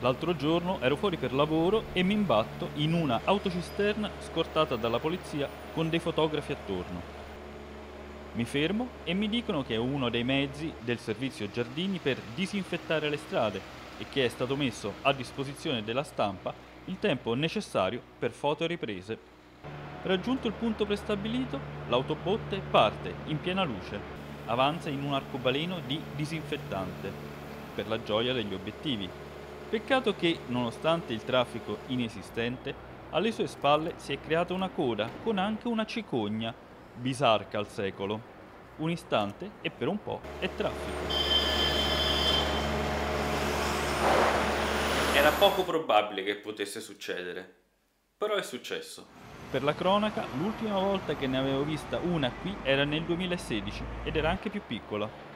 L'altro giorno ero fuori per lavoro e mi imbatto in una autocisterna scortata dalla polizia con dei fotografi attorno. Mi fermo e mi dicono che è uno dei mezzi del servizio giardini per disinfettare le strade e che è stato messo a disposizione della stampa il tempo necessario per fotoriprese. Raggiunto il punto prestabilito, l'autobotte parte in piena luce, avanza in un arcobaleno di disinfettante, per la gioia degli obiettivi. Peccato che, nonostante il traffico inesistente, alle sue spalle si è creata una coda con anche una cicogna bisarca al secolo. Un istante e per un po' è traffico. Era poco probabile che potesse succedere, però è successo. Per la cronaca, l'ultima volta che ne avevo vista una qui era nel 2016 ed era anche più piccola.